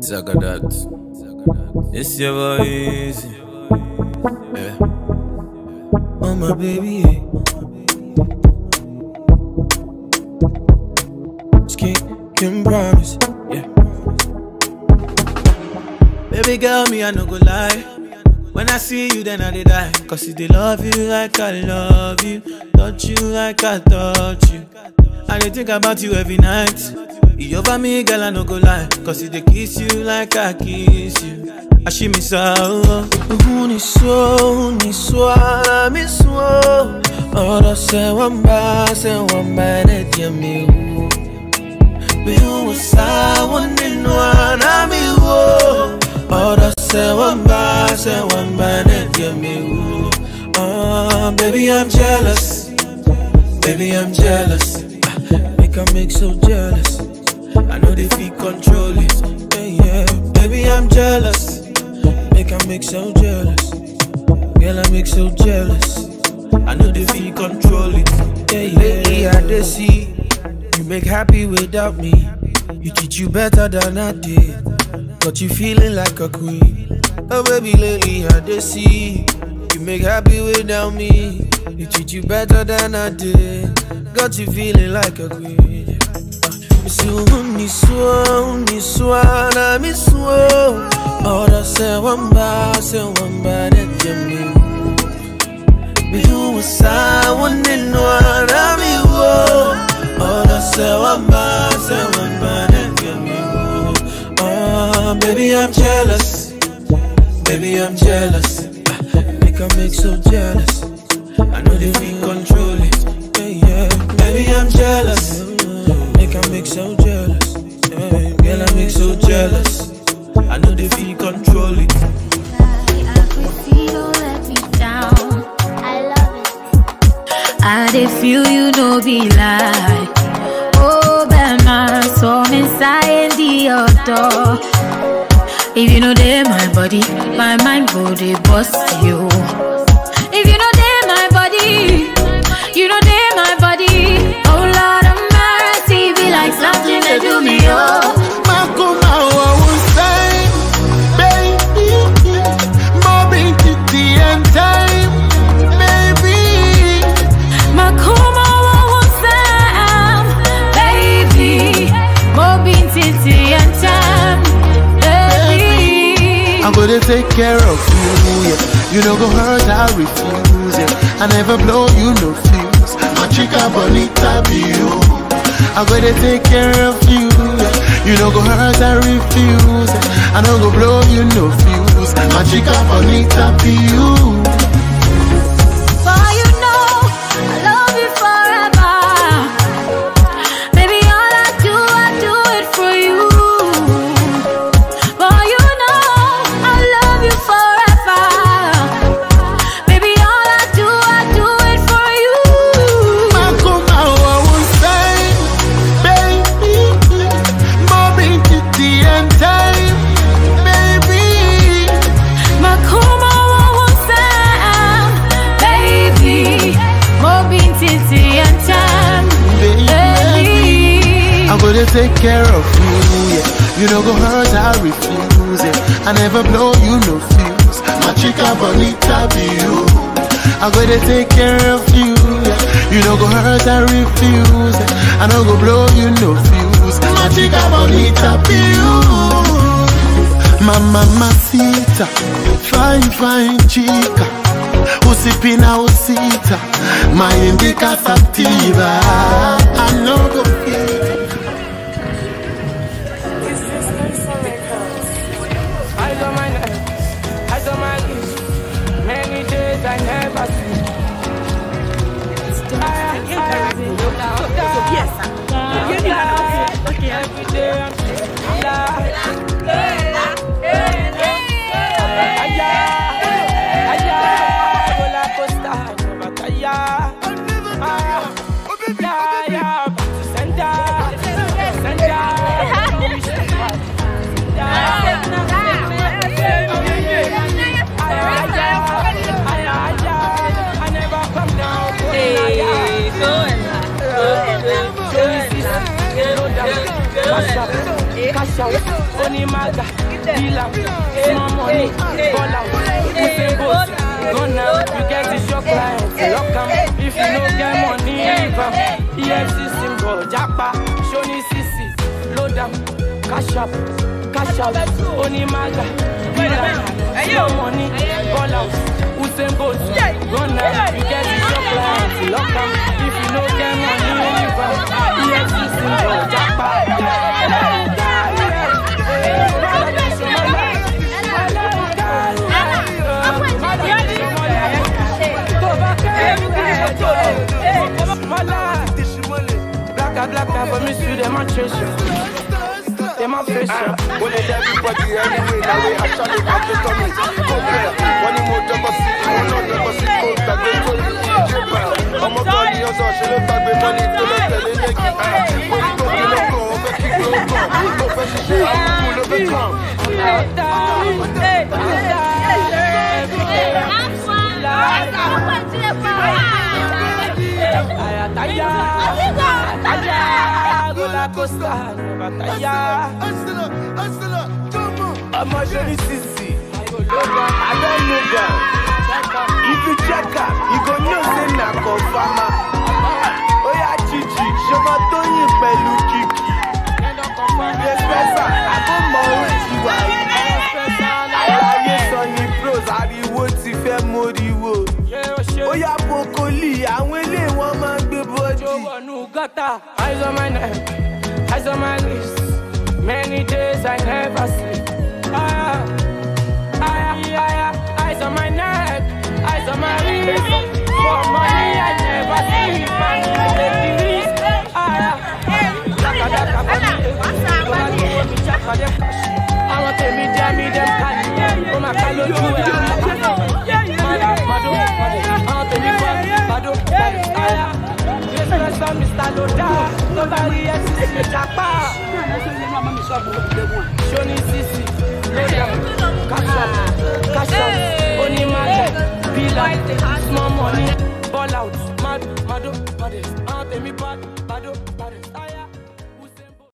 Zagadat. It's your easy. Yeah. Oh my baby. Skin can promise, yeah. Baby girl, me I no go lie. When I see you, then I dey die. Cause if they love you like I love you, touch you like I touch you. I dey think about you every night. You over me, girl, I no go lie. Cause if they kiss you like I kiss you. I she me so. Uni so, uni so, I me so. Ora se wamba, se wamba, ne tia mi wu. Mi sa, wani nwa na mi wo. Ora se wamba, se wamba, ne tia mi wu. Ah, baby, I'm jealous. Baby, I'm jealous. Ah, Make so jealous. I know they feel control it. Yeah, yeah. Baby, I'm jealous. Make I make so jealous. Girl, I make so jealous. I know they feel control it. Yeah, yeah. Lately, I dey see you make happy without me. You treat you better than I did. Got you feeling like a queen. Oh, baby, lately, I dey see you make happy without me. You treat you better than I did. Got you feeling like a queen. Na se se se se. Oh, baby I'm jealous, baby I'm jealous. Make I make so jealous. I know they feel control it. Yeah, yeah. Baby I'm jealous. Make I make so jealous. Girl, I make so jealous. I know they feel control it. Ah, I dey feel you no be lie. Oh, Bema, so me inside the door. If you know they my body, my mind go dey bust you. If you know they my body, I'm gonna take care of you, yeah. You don't go hurt, I refuse, yeah. I never blow you no fuse. My chica bonita be you. I'm gonna take care of you, yeah. You don't go hurt, I refuse, yeah. I don't go blow you no fuse. My chica bonita be you. Take care of you, yeah. You don't go hurt, I refuse, yeah. I never blow you no fuse. My chica bonita be you. I'm gonna take care of you, yeah. You don't go hurt, I refuse, yeah. I don't go blow you no fuse. My chica bonita be you. Mama mamacita, fine fine chica. Usipina usita, maindika sativa. I know go yeah, yeah, back to center, Cash out, out. Onimaga, Dila, small money, ball out, Usain Bolt, go now, you get lock 'em. 'Em. EFC symbol, Japa, Shoni CC, load 'em, cash up, cash out, Onimaga, Dila, small money, ball out, Usain Bolt, go see them you. Them on face. Mo lè dẹ́ everybody anyway láwé aṣáájú àti tọ́mì kò bẹ́ẹ̀. Wọ́n ní mo jọmọ alákòóso àrùn bàtà yá. ọmọ ṣe ní sisi adẹ́nuga if you check am you go know say na confirm. Oh yeah, confama. oya jìjì ṣọmọ tó yìn pẹ̀lú kìkì. ilé fẹ́sà àbọ̀mọ̀ ojú wa yìí. àlàyé sọ ní pros ariwo ti fẹ́ moriwo. Oh oya bokoli àwọn ilé wọn máa ń gbé bọ́dì. jọ̀wọ́ Eyes on my neck. Eyes on my wrist. Many days I never sleep. Ah, ah, ah, eyes on my neck, eyes on my wrist. For money I never sleep. Man, I take the risk. Ah, chaka dem. I Oh I want. Ah, Mr. Loda. Nobody else is me japa. Shoni Sisi, Loda, cash up, cash up. Only man, be like small money,